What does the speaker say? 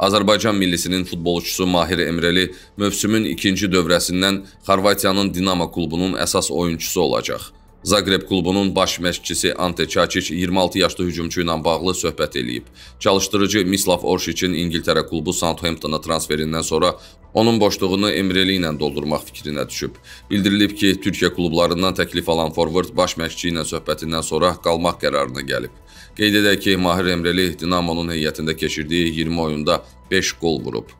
Azərbaycan millisinin futbolçusu Mahir Emreli mövsümün ikinci dövrəsindən Xorvatiyanın Dinamo klubunun əsas oyunçusu olacaq. Zaqreb klubunun baş məşqçisi Ante Çaçiç 26 yaşlı hücumçu ilə bağlı söhbət eləyib. Çalışdırıcı Mislav Orşiçin İngiltərə klubu Southamptona transferindən sonra onun boşluğunu Emreli ilə doldurmaq fikrinə düşüb. Bildirilib ki, Türkiyə klublarından təklif alan forvard baş məşqçi ilə söhbətindən sonra qalmaq qərarına gəlib. Qeyd edək ki, Mahir Emreli Dinamonun heyətində keçirdiyi 20 oyunda 5 qol vurub.